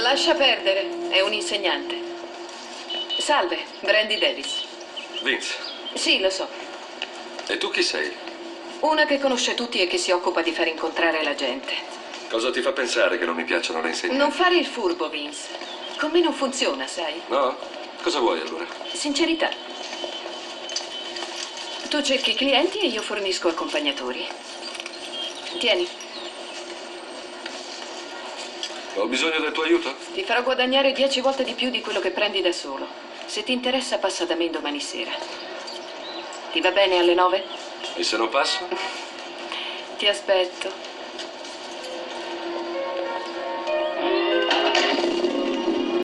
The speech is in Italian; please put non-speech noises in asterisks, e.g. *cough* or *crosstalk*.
Lascia perdere, è un insegnante. Salve, Brandy Davis. Vince, Sì, lo so. e tu chi sei? Una che conosce tutti e che si occupa di far incontrare la gente. Cosa ti fa pensare che non mi piacciono le insegnanti? Non fare il furbo, Vince. Con me non funziona, sai? No? Cosa vuoi allora? Sincerità. Tu cerchi clienti e io fornisco accompagnatori. Tieni, Ho bisogno del tuo aiuto? ti farò guadagnare dieci volte di più di quello che prendi da solo. Se ti interessa, passa da me domani sera. Ti va bene alle nove? E se non passo? *laughs* Ti aspetto.